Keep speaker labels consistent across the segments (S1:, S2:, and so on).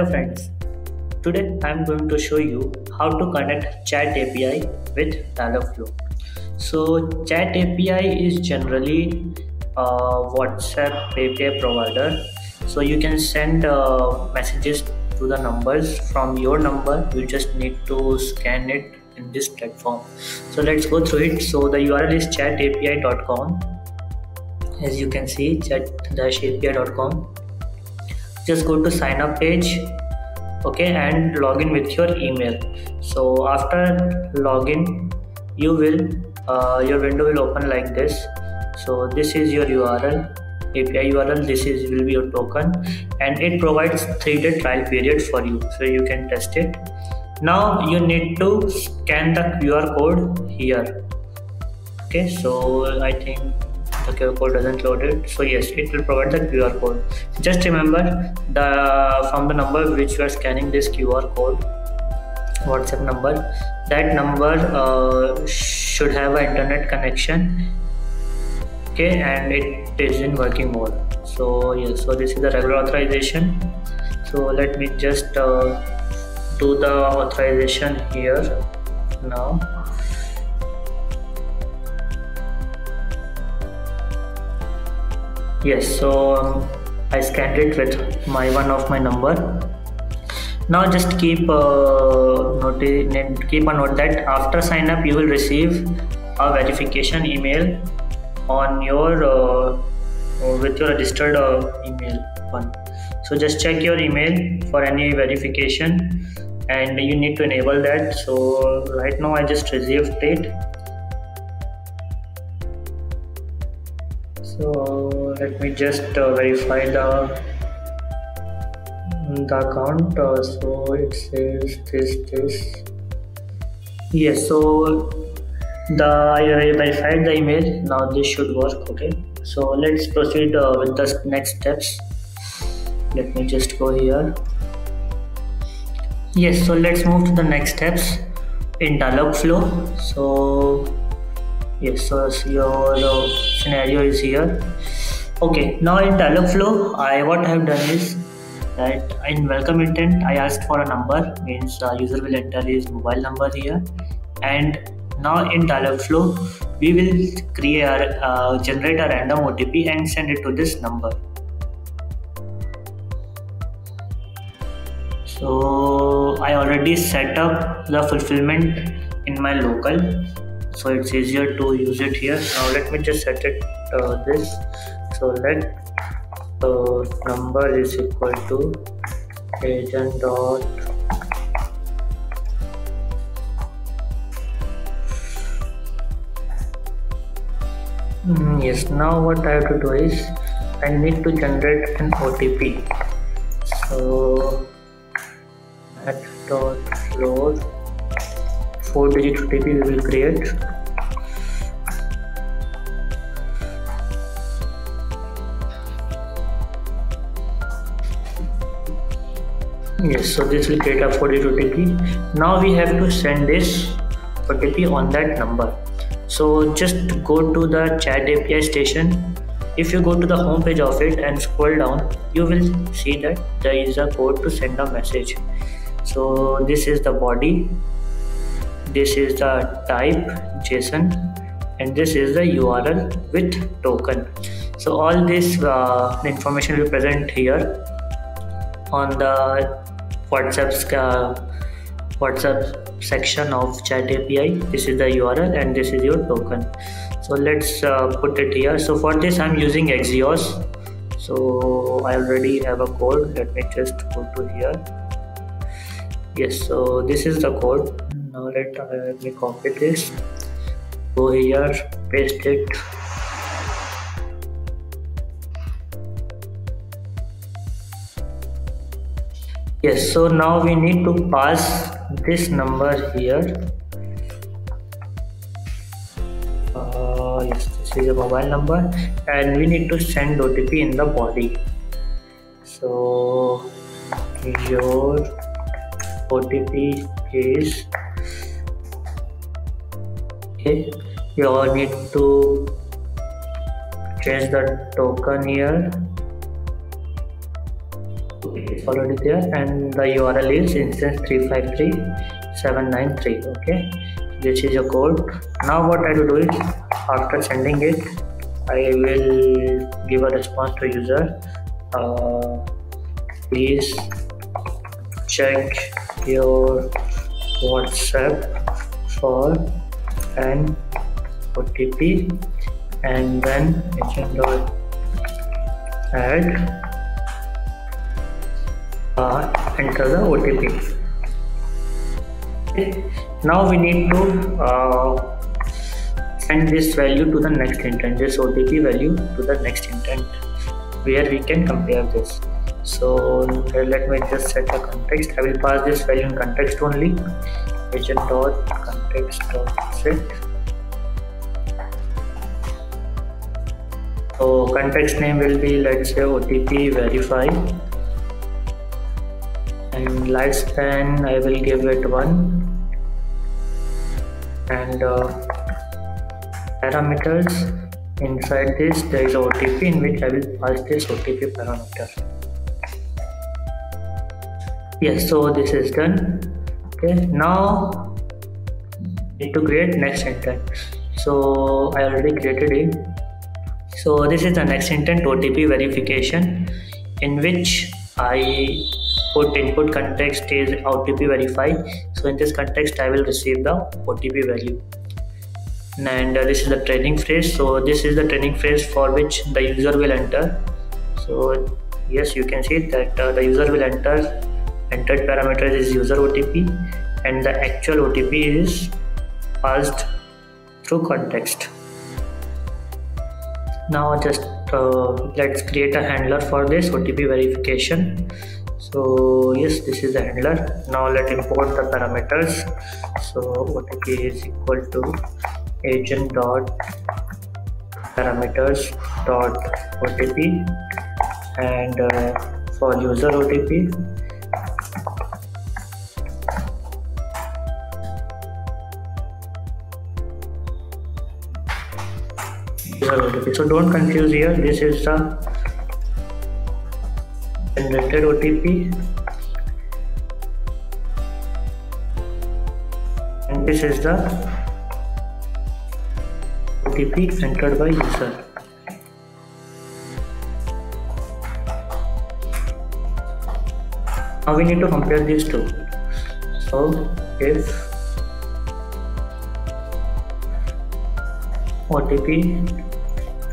S1: Hello friends, today I am going to show you how to connect Chat API with Dialogflow. So Chat API is generally a WhatsApp API provider. So you can send uh, messages to the numbers from your number. You just need to scan it in this platform. So let's go through it. So the URL is chatapi.com. As you can see, chat-api.com just go to sign up page okay and log in with your email. So after login you will uh, your window will open like this. So this is your url api url this is will be your token and it provides three day trial period for you so you can test it. Now you need to scan the qr code here okay so i think QR code doesn't load it. So yes it will provide the QR code. Just remember the from the number which you are scanning this QR code WhatsApp number that number uh, should have an internet connection okay and it is in working mode. So yes so this is the regular authorization. So let me just uh, do the authorization here now yes so um, i scanned it with my one of my number. Now just keep uh, keep a note that after sign up you will receive a verification email on your uh, with your registered uh, email one. So just check your email for any verification and you need to enable that. So right now i just received it so let me just uh, verify the the account. Uh, so it says this this. Yes so the I verified the email. Now this should work okay? So let's proceed uh, with the next steps. Let me just go here. Yes so let's move to the next steps in Dialogflow so yes so your uh, scenario is here. Okay now in Dialogflow I what I have done is that in welcome intent I asked for a number means uh, user will enter his mobile number here. And now in Dialogflow we will create uh, generate a random OTP and send it to this number. So I already set up the fulfillment in my local so it's easier to use it here. Now let me just set it uh, this. So let uh, number is equal to agent dot mm, yes. Now what I have to do is I need to generate an OTP so at dot load four digit OTP we will create. Yes so this will create a 42 OTP now we have to send this OTP on that number. So just go to the chat API station. If you go to the home page of it and scroll down you will see that there is a code to send a message. So this is the body this is the type json and this is the url with token so all this uh, information will present here on the WhatsApp's uh, WhatsApp section of Chat API. This is the URL and this is your token. So let's uh, put it here. So for this, I'm using Axios. So I already have a code. Let me just go to here. Yes, so this is the code. Now let, me copy this. Go here, paste it yes so now we need to pass this number here uh, yes this is a mobile number and we need to send OTP in the body so your OTP is okay you all need to change the token here it's already there and the url is instance 353793 okay? This is a code. Now what i will do is after sending it i will give a response to user. Uh, please check your whatsapp for an otp and then agent add uh, enter the OTP. Okay. Now we need to uh, send this value to the next intent, this OTP value to the next intent where we can compare this. So let me just set the context. I will pass this value in context only. Agent dot context dot set. So context name will be let's say OTP verify and lifespan I will give it 1 and uh, parameters inside this there is OTP in which I will pass this OTP parameter. Yes so this is done. Okay now need to create next intent so I already created it. So this is the next intent OTP verification in which I put input context is OTP verify so in this context I will receive the OTP value. And uh, this is the training phrase. So this is the training phrase for which the user will enter. So yes you can see that uh, the user will enter. Entered parameter is user OTP and the actual OTP is passed through context. Now just uh, let's create a handler for this OTP verification. So yes this is the handler. Now let import the parameters. So otp is equal to agent dot parameters dot otp and uh, for user otp otp so don't confuse here this is the generated OTP and this is the OTP entered by user. Now we need to compare these two. So if OTP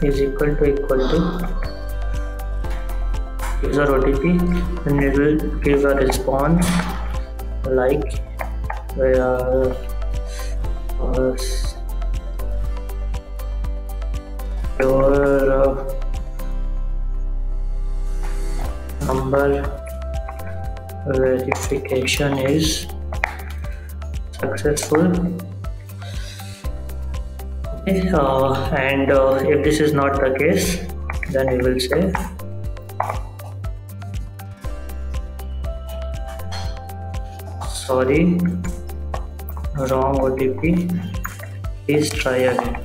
S1: is equal to equal to user OTP and it will give a response like where uh, your uh, number verification is successful uh, and uh, if this is not the case then we will say sorry wrong OTP please try again.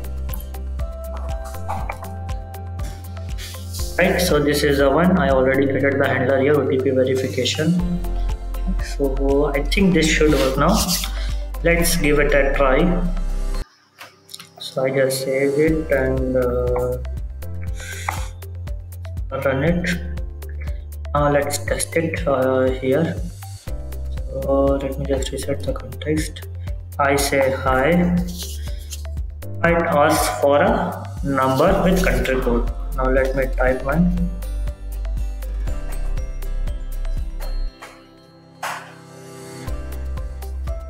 S1: Right so this is the one. I already created the handler here OTP verification. So I think this should work now. Let's give it a try so I just save it and uh, run it. Now let's test it uh, here. Uh, let me just reset the context. I say hi. It asks for a number with country code. Now let me type one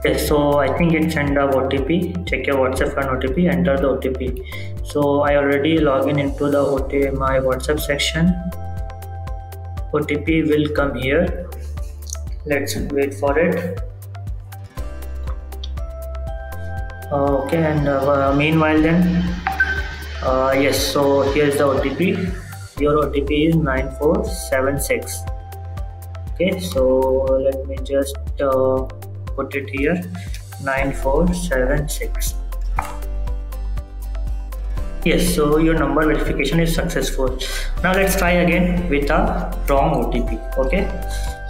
S1: Okay, so I think it sent a OTP. Check your WhatsApp and OTP. Enter the OTP. So I already log in into the OTP my WhatsApp section. OTP will come here let's wait for it okay and uh, meanwhile then uh, yes so here's the OTP your OTP is 9476 okay so let me just uh, put it here. 9476 yes so your number verification is successful. Now let's try again with a wrong otp okay?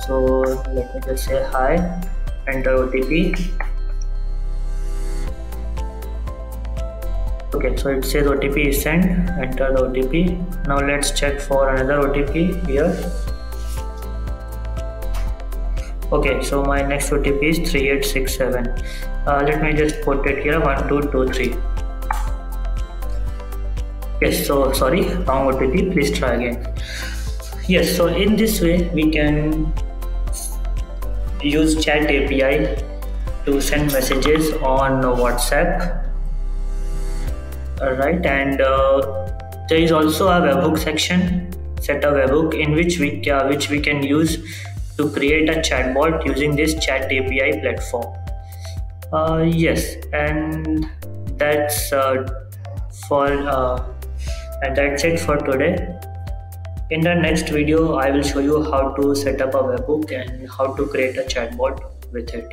S1: So let me just say hi enter otp okay so it says otp is sent enter the otp now let's check for another otp here okay so my next otp is 3867 uh, let me just put it here 1223 yes so sorry wrong otp please try again. Yes so in this way we can use chat api to send messages on whatsapp. Alright and uh, there is also a webhook section set a webhook in which we uh, which we can use to create a chatbot using this chat api platform. Uh, yes and that's uh, for uh, and that's it for today. In the next video i will show you how to set up a webhook and how to create a chatbot with it.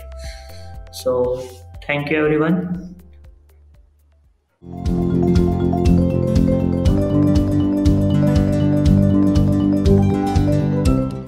S1: So thank you everyone